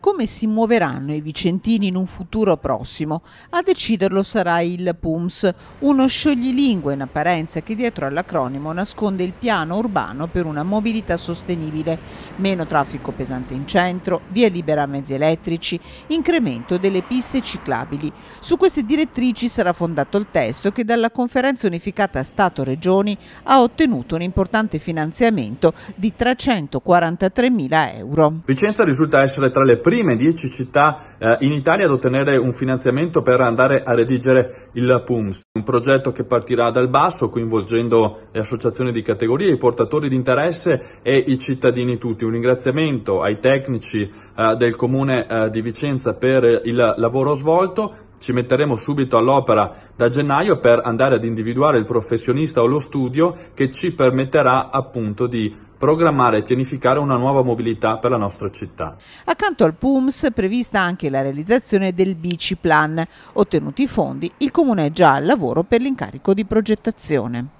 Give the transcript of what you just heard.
Come si muoveranno i vicentini in un futuro prossimo? A deciderlo sarà il PUMS, uno scioglilingue in apparenza che dietro all'acronimo nasconde il piano urbano per una mobilità sostenibile, meno traffico pesante in centro, via libera a mezzi elettrici, incremento delle piste ciclabili. Su queste direttrici sarà fondato il testo che dalla conferenza unificata Stato-Regioni ha ottenuto un importante finanziamento di 343 mila euro. Vicenza risulta essere tra le prime dieci città eh, in Italia ad ottenere un finanziamento per andare a redigere il PUMS, un progetto che partirà dal basso coinvolgendo le associazioni di categoria, i portatori di interesse e i cittadini tutti. Un ringraziamento ai tecnici eh, del Comune eh, di Vicenza per il lavoro svolto ci metteremo subito all'opera da gennaio per andare ad individuare il professionista o lo studio che ci permetterà appunto di programmare e pianificare una nuova mobilità per la nostra città. Accanto al PUMS è prevista anche la realizzazione del Bici Plan. Ottenuti i fondi, il Comune è già al lavoro per l'incarico di progettazione.